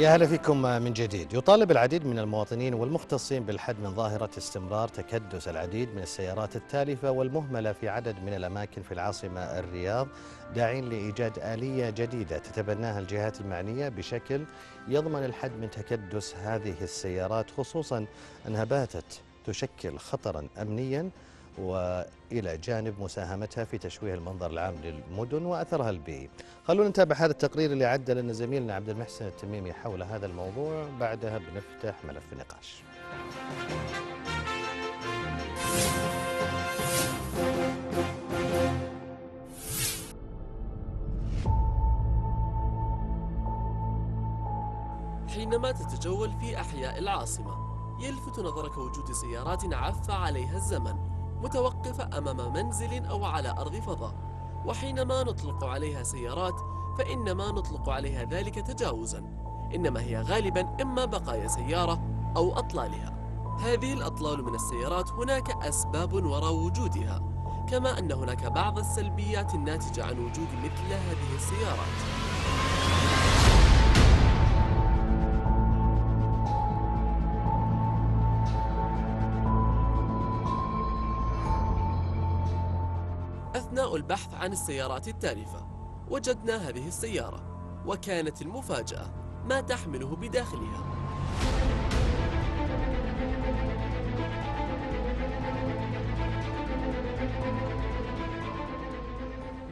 يا هلا فيكم من جديد. يطالب العديد من المواطنين والمختصين بالحد من ظاهرة استمرار تكدس العديد من السيارات التالفة والمهملة في عدد من الأماكن في العاصمة الرياض داعين لإيجاد آلية جديدة تتبناها الجهات المعنية بشكل يضمن الحد من تكدس هذه السيارات خصوصا أنها باتت تشكل خطرا أمنيا وإلى جانب مساهمتها في تشويه المنظر العام للمدن وأثرها البيئي. خلونا نتابع هذا التقرير اللي عد لنا زميلنا عبد المحسن التميمي حول هذا الموضوع بعدها بنفتح ملف النقاش. حينما تتجول في أحياء العاصمة يلفت نظرك وجود سيارات عف عليها الزمن متوقفة أمام منزل أو على أرض فضاء. وحينما نطلق عليها سيارات فإنما نطلق عليها ذلك تجاوزا. إنما هي غالبا إما بقايا سيارة أو أطلالها. هذه الأطلال من السيارات هناك أسباب وراء وجودها كما أن هناك بعض السلبيات الناتجة عن وجود مثل هذه السيارات. البحث عن السيارات التالفة وجدنا هذه السيارة وكانت المفاجأة ما تحمله بداخلها.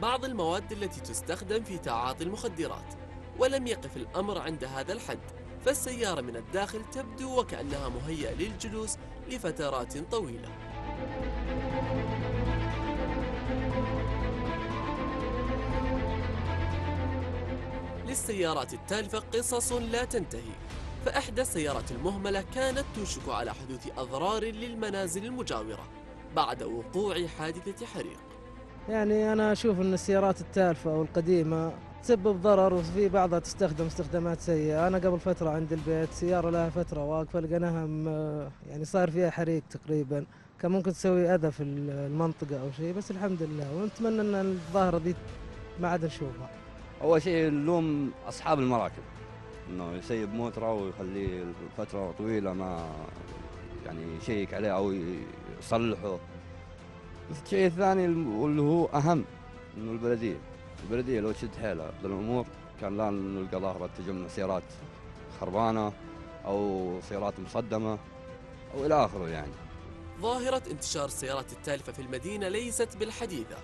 بعض المواد التي تستخدم في تعاطي المخدرات ولم يقف الأمر عند هذا الحد فالسيارة من الداخل تبدو وكأنها مهيئة للجلوس لفترات طويلة. للسيارات التالفة قصص لا تنتهي. فإحدى السيارات المهملة كانت توشك على حدوث أضرار للمنازل المجاورة بعد وقوع حادثة حريق. يعني أنا أشوف أن السيارات التالفة أو القديمة تسبب ضرر وفي بعضها تستخدم استخدامات سيئة. أنا قبل فترة عند البيت سيارة لها فترة واقفة لقيناها يعني صار فيها حريق تقريبا. كان ممكن تسوي أذى في المنطقة أو شيء بس الحمد لله. ونتمنى أن الظاهرة دي ما عاد نشوفها. أول شيء نلوم أصحاب المراكب إنه يسيب موتره ويخليه فتره طويلة ما يعني يشيك عليه أو يصلحه. الشيء الثاني واللي هو أهم إنه البلدية. البلدية لو تشد حيلها بالأمور كان لا نلقى ظاهرة تجمع سيارات خربانة أو سيارات مصدمة أو إلى آخره يعني. ظاهرة انتشار السيارات التالفة في المدينة ليست بالحديثة.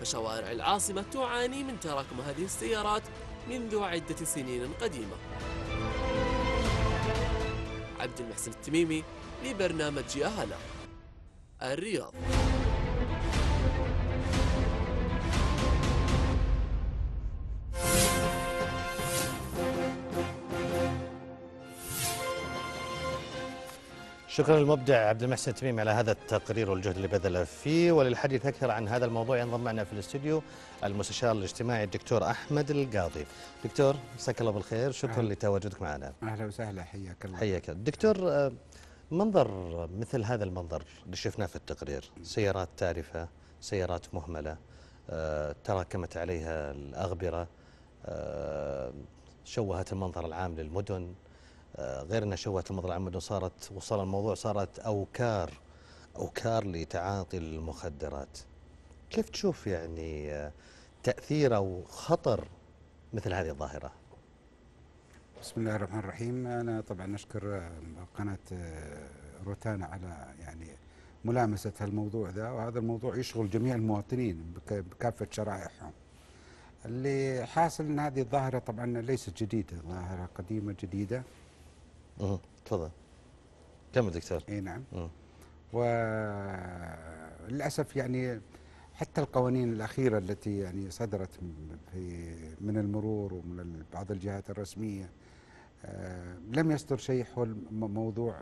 فشوارع العاصمة تعاني من تراكم هذه السيارات منذ عدة سنين قديمة. عبد المحسن التميمي لبرنامج يا هلا الرياض. شكرا للمبدع عبد المحسن التميمي على هذا التقرير والجهد اللي بذله فيه وللحديث أكثر عن هذا الموضوع ينضم معنا في الاستوديو المستشار الاجتماعي الدكتور أحمد القاضي. دكتور مساك الله بالخير شكرا أهلا. لتواجدك معنا. أهلا وسهلا حياك الله. حياك دكتور آه، منظر مثل هذا المنظر اللي شفناه في التقرير سيارات تارفة سيارات مهملة آه، تراكمت عليها الأغبرة آه، شوهت المنظر العام للمدن غير انها شوهت المنظر العام انه صارت وصل الموضوع صارت اوكار أوكار لتعاطي المخدرات. كيف تشوف يعني آه، تأثير أو خطر مثل هذه الظاهرة؟ بسم الله الرحمن الرحيم. أنا طبعا أشكر آه، قناة روتانا على يعني ملامسة هالموضوع ذا وهذا الموضوع يشغل جميع المواطنين بكافة شرائحهم. اللي حاصل إن هذه الظاهرة طبعا ليست جديدة ظاهرة قديمة جديدة. أها تفضل. كمل دكتور. إي نعم. وللاسف يعني حتى القوانين الأخيرة التي يعني صدرت في من المرور ومن بعض الجهات الرسمية آه، لم يصدر شيء حول موضوع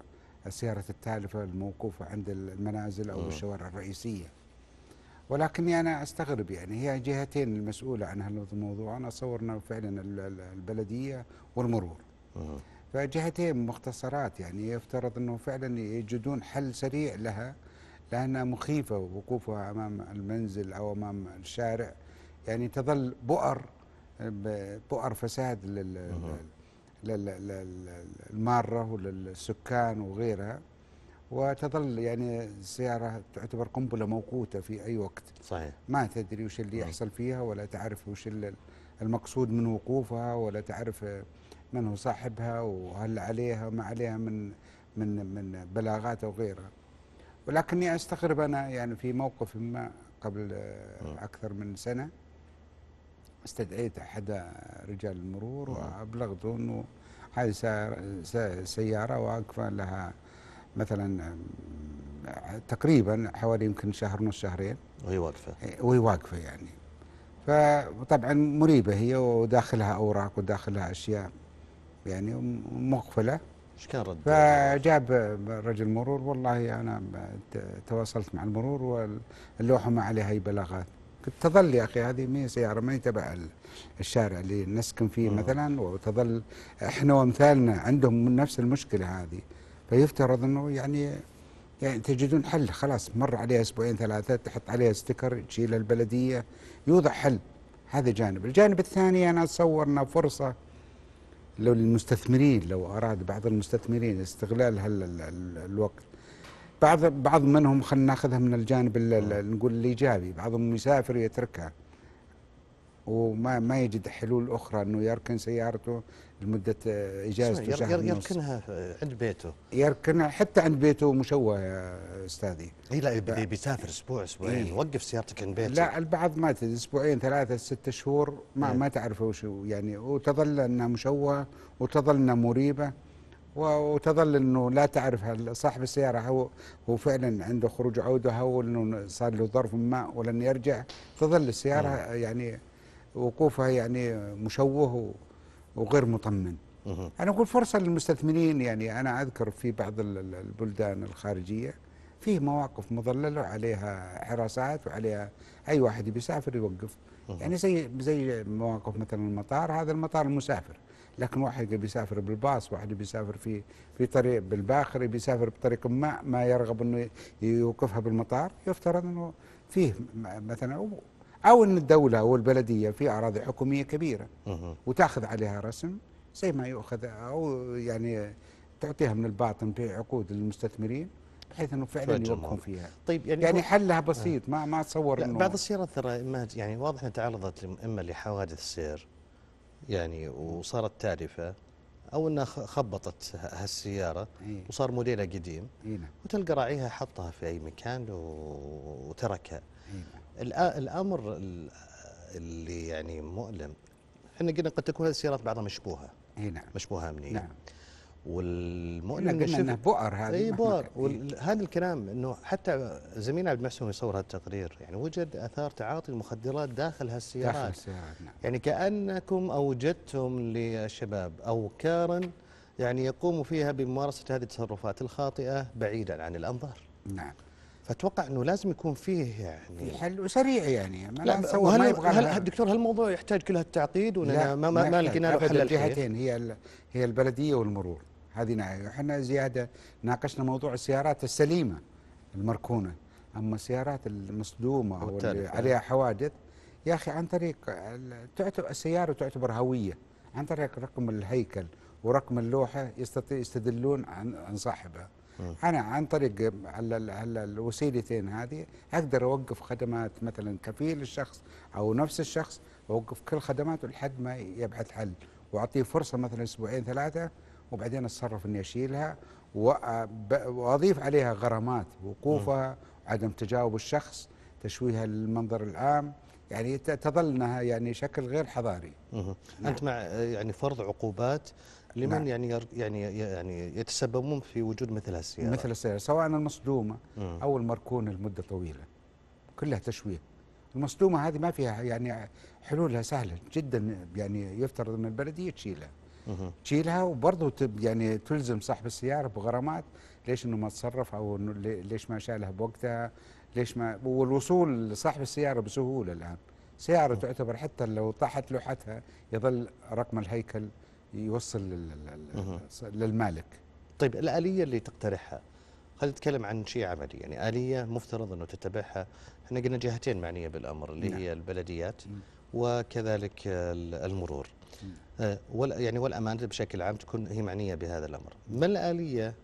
السيارة التالفة الموقوفة عند المنازل أو الشوارع الرئيسية. ولكني أنا أستغرب يعني هي جهتين المسؤولة عن هذا الموضوع. أنا أصور فعلا البلدية والمرور. فجهتين مختصرات يعني يفترض إنه فعلا يجدون حل سريع لها لأنها مخيفة وقوفها أمام المنزل أو أمام الشارع. يعني تظل بؤر بؤر فساد لل- لل- للمارة وللسكان وغيرها. وتظل يعني السيارة تعتبر قنبلة موقوتة في أي وقت. صحيح. ما تدري وش اللي. يحصل فيها ولا تعرف وش ال- المقصود من وقوفها ولا تعرف من هو صاحبها وهل عليها ما عليها من من من بلاغات أو غيرها. ولكني أستغرب أنا يعني في موقف ما قبل آه،. أكثر من سنة. استدعيت أحد رجال المرور مم. وابلغته أنه هذه سيارة واقفة لها مثلا تقريبا حوالي يمكن شهر ونص شهرين. وهي واقفة. وهي واقفة يعني. فطبعا مريبة هي وداخلها أوراق وداخلها أشياء. يعني مقفلة. إيش كان رد؟ فجاب رجل مرور والله أنا تواصلت مع المرور واللوحة ما عليها أي بلاغات. قلت تظل يا أخي هذه ما هي سيارة ما هي تبع ال- الشارع اللي نسكن فيه مم. مثلا وتظل إحنا وأمثالنا عندهم نفس المشكلة هذه. فيفترض إنه يعني يعني تجدون حل خلاص مر عليها أسبوعين ثلاثة تحط عليها ستيكر تشيل البلدية يوضع حل. هذا جانب، الجانب الثاني أنا اتصور انها فرصة لو للمستثمرين لو أراد بعض المستثمرين استغلال هال ال- ال- الوقت. بعض بعض منهم خلينا ناخذها من الجانب ال- ال- نقول الإيجابي بعضهم يسافر يتركها وما ما يجد حلول أخرى إنه يركن سيارته لمدة آه، اجازته ير- شهر يركنها عند بيته. يركنها حتى عند بيته مشوه يا أستاذي. اي لا يبي بيسافر أسبوع أسبوعين. إيه. وقف سيارتك عند بيتك لا البعض ما تدري أسبوعين ثلاثة ستة شهور ما إيه. ما تعرف وش هو يعني وتظل إنها مشوهة وتظل إنها مريبة و- وتظل إنه لا تعرف هل صاحب السيارة هو هو فعلا عنده خروج وعودة أو إنه صار له ظرف ما ولن يرجع. تظل السيارة يعني وقوفها يعني مشوه و- وغير مطمن. أنا أقول فرصة للمستثمرين يعني أنا أذكر في بعض ال- ال- البلدان الخارجية فيه مواقف مظللة عليها حراسات وعليها أي واحد يبي يسافر يوقف. يعني زي زي مواقف مثلا المطار هذا المطار المسافر لكن واحد يبي يسافر بالباص واحد يبي يسافر في في طريق بالباخر يبي يسافر بطريق ما ما يرغب إنه يوقفها بالمطار يفترض إنه فيه مثلا أو- أو إن الدولة أو البلدية في أراضي حكومية كبيرة مهم. وتأخذ عليها رسم زي ما يؤخذ أو يعني تعطيها من الباطن بعقود للمستثمرين بحيث إنه فعلا يوقفون. فيها طيب يعني يعني حلها بسيط ما ما اتصور انه بعض السيارات ترى اما يعني واضح إنها تعرضت إما لحوادث سير يعني وصارت تالفة أو إنها خبطت هالسيارة إيه. وصار موديلها قديم إيه. وتلقى راعيها حطها في أي مكان وتركها إيه الأمر ال- اللي يعني مؤلم إحنا قلنا قد تكون هذه السيارات بعضها مشبوهة. إيه نعم. مشبوهة امنيا نعم. والمؤلم قلنا إنها بؤر هذه إي بؤر. وهذا الكلام إنه حتى زميلنا عبد المحسن يصور هذا التقرير يعني وجد آثار تعاطي المخدرات داخل داخل هالسيارات السيارات نعم. يعني كأنكم أوجدتم للشباب اوكارا يعني يقوموا فيها بممارسة هذه التصرفات الخاطئة بعيدا عن الأنظار. نعم. فأتوقع إنه لازم يكون فيه يعني في حل وسريع يعني. ما لا وهل ما يبغى هل دكتور هل الموضوع يحتاج كل هالتعقيد؟ ولا لا، ما ما, ما. لقينا له حل الجهتين هي هي البلدية والمرور. هذه ناحيه وحنا زيادة ناقشنا موضوع السيارات السليمة المركونة. أما السيارات المصدومة أو اللي. عليها حوادث يا أخي عن طريق تعتبر السيارة تعتبر هوية. عن طريق رقم الهيكل ورقم اللوحة يستطيع يستدلون عن صاحبها. أنا عن طريق الوسيلتين هذه أقدر أوقف خدمات مثلا كفيل الشخص أو نفس الشخص أوقف كل خدماته لحد ما يبحث حل. وأعطيه فرصة مثلا أسبوعين ثلاثة وبعدين أتصرف إني أشيلها وأضيف عليها غرامات وقوفها عدم تجاوب الشخص تشويهها للمنظر العام. يعني ت- تظل إنها يعني شكل غير حضاري. نعم. أنت مع يعني فرض عقوبات لمن نعم. يعني يعني يعني يتسببون في وجود مثل هالسيارات مثل السيارة سواء المصدومة مم. أو المركونة لمدة طويلة كلها تشويه المصدومة هذه ما فيها يعني حلولها سهلة جدا يعني يفترض أن البلدية تشيلها. تشيلها وبرضه يعني تلزم صاحب السيارة بغرامات ليش إنه ما تصرف أو إنه لي- ليش ما شالها بوقتها ليش ما والوصول لصاحب السيارة بسهولة الآن سيارة تعتبر حتى لو طاحت لوحتها يظل رقم الهيكل يوصل. للمالك طيب الآلية اللي تقترحها خلينا نتكلم عن شيء عملي يعني آلية مفترض أنه تتبعها إحنا قلنا جهتين معنية بالأمر اللي نعم. هي البلديات. وكذلك ال- المرور آه، يعني والأمانة بشكل عام تكون هي معنية بهذا الأمر ما الآلية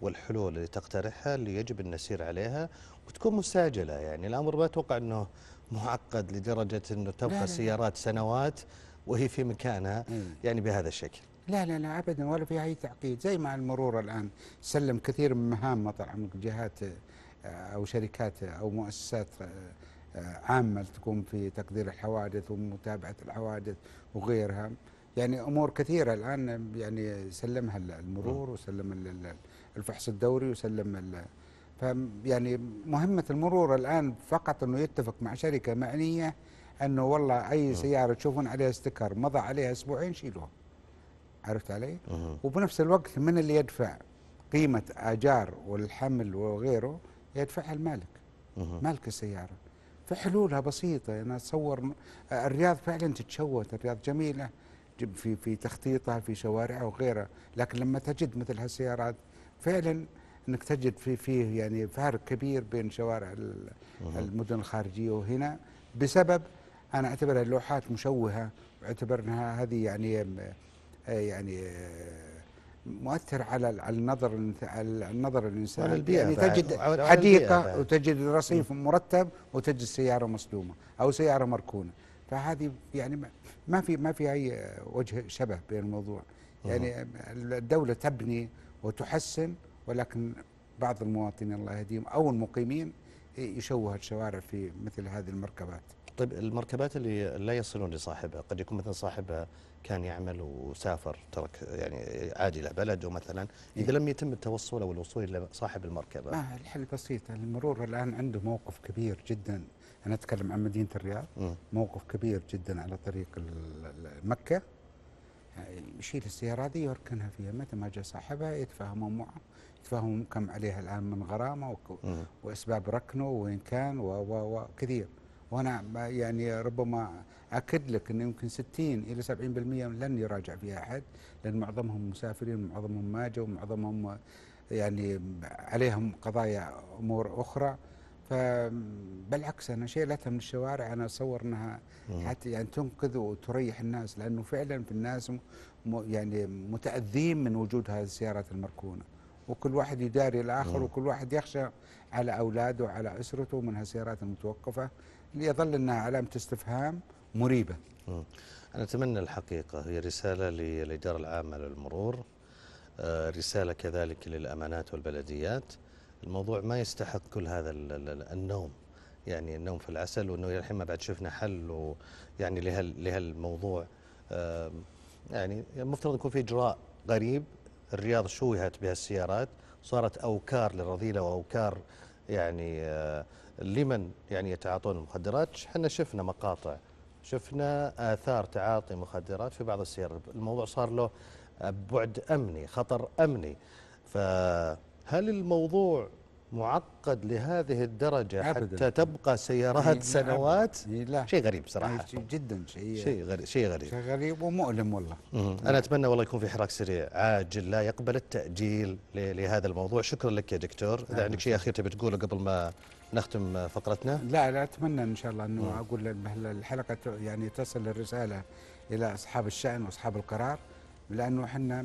والحلول اللي تقترحها اللي يجب أن نسير عليها وتكون مستعجلة يعني الأمر ما أتوقع أنه معقد لدرجة أنه لا، تبقى لا. سيارات سنوات وهي في مكانها إيه. يعني بهذا الشكل. لا لا لا ابدا ولا في أي تعقيد. زي ما المرور الآن سلم كثير من مهام طبعا جهات آه، أو شركات أو مؤسسات آه، آه، عامة تقوم في تقدير الحوادث ومتابعة الحوادث وغيرها. يعني أمور كثيرة الآن يعني سلمها المرور وسلم ال- ال- الفحص الدوري وسلم يعني مهمة المرور الآن فقط إنه يتفق مع شركة معنية أنه والله أي سيارة تشوفون عليها استكر مضى عليها أسبوعين شيلوها عرفت علي؟ مهم. وبنفس الوقت من اللي يدفع قيمة آجار والحمل وغيره يدفعها المالك مهم. مالك السيارة فحلولها بسيطة أنا أتصور آه، الرياض فعلا تتشوت الرياض جميلة جب- في في تخطيطها في شوارعها وغيرها لكن لما تجد مثل هالسيارات فعلا إنك تجد في فيه يعني فارق كبير بين شوارع ال- المدن الخارجية وهنا بسبب أنا أعتبرها اللوحات مشوهة واعتبر انها هذه يعني آه، يعني آه، مؤثر على على النظر على النظر الإنسان. وعلى البيئة يعني تجد البيئة حديقة. وتجد رصيف مرتب وتجد سيارة مصدومة أو سيارة مركونة. فهذه يعني ما- ما في ما في أي وجه شبه بين الموضوع. يعني الدولة تبني وتحسن ولكن بعض المواطنين الله يهديهم أو المقيمين يشوه الشوارع في مثل هذه المركبات. طيب المركبات اللي لا يصلون لصاحبها قد يكون مثلا صاحبها كان يعمل وسافر ترك يعني عادي له بلده مثلا إذا إيه. لم يتم التوصل أو الوصول إلى صاحب المركبة. ما الحل بسيط المرور الآن عنده موقف كبير جدا. أنا أتكلم عن مدينة الرياض. موقف كبير جدا على طريق مكة. يشيل السيارة هذه يركنها فيها. متى ما جاء صاحبها يتفاهموا معه. يتفاهموا كم عليها الآن من غرامة. وأسباب ركنه وين كان وكثير وأنا ما- يعني ربما أكد لك أنه يمكن 60 إلى 70% لن يراجع فيها أحد لأن معظمهم مسافرين ومعظمهم ما جوا ومعظمهم يعني عليهم قضايا أمور أخرى فبالعكس أنا شيلتها من الشوارع أنا أتصور أنها مم. حتى يعني تنقذ وتريح الناس لأنه فعلا في الناس يعني متاذين من وجود هذه السيارات المركونة وكل واحد يداري الآخر مم. وكل واحد يخشى على أولاده وعلى أسرته من هالسيارات المتوقفة اللي يظل إنها علامة استفهام مريبة. مم. أنا أتمنى الحقيقة هي رسالة للإدارة العامة للمرور. آه، رسالة كذلك للأمانات والبلديات. الموضوع ما يستحق كل هذا ال- ال- النوم. يعني النوم في العسل وأنه الحين ما بعد شفنا حل ويعني لهال لهالموضوع. يعني المفترض يكون في إجراء قريب الرياض شوهت بها السيارات صارت أوكار للرذيلة وأوكار يعني آه، لمن يعني يتعاطون المخدرات. إحنا شفنا مقاطع شفنا آثار تعاطي مخدرات في بعض السيارات. الموضوع صار له بعد أمني خطر أمني. فهل الموضوع معقد لهذه الدرجة أبداً. حتى تبقى سيارات سنوات؟ لا. شيء غريب صراحة. شيء جدا شيء شيء غريب شيء غريب شيء غريب. ومؤلم والله. مم. أنا أتمنى والله يكون في حراك سريع. عاجل لا يقبل التأجيل لهذا الموضوع. شكرا لك يا دكتور. إذا عندك شيء أخير تبي تقوله قبل ما نختم فقرتنا؟ لا لا أتمنى إن شاء الله إنه مم. أقول ال- الحلقة ت- يعني تصل الرسالة إلى أصحاب الشأن وأصحاب القرار. لأنه إحنا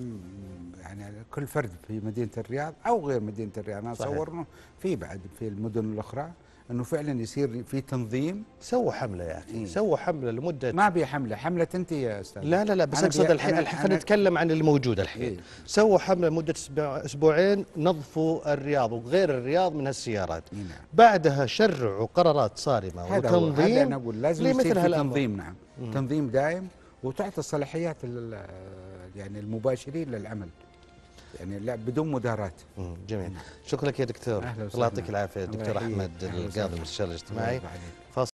يعني كل فرد في مدينة الرياض أو غير مدينة الرياض أنا. اتصور انه في بعد في المدن الأخرى إنه فعلا يصير في تنظيم سووا حملة يا أخي إيه. سووا حملة لمدة ما بي حملة حملة تنتهي يا أستاذ لا لا لا بس أقصد الحين الحين نتكلم عن الموجود الحين إيه. سووا حملة لمدة أسبوعين نظفوا الرياض وغير الرياض من هالسيارات إيه نعم. بعدها شرعوا قرارات صارمة هذا هو هذا أنا وتنظيم أقول لازم يصير في. تنظيم نعم مم. تنظيم دائم وتعطي الصلاحيات يعني المباشرين للعمل. يعني لا بدون مدارات جميل. شكرا لك يا دكتور. الله. يعطيك العافية. يحييك. أحمد القاضي. المستشار الاجتماعي.